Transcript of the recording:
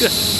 Good.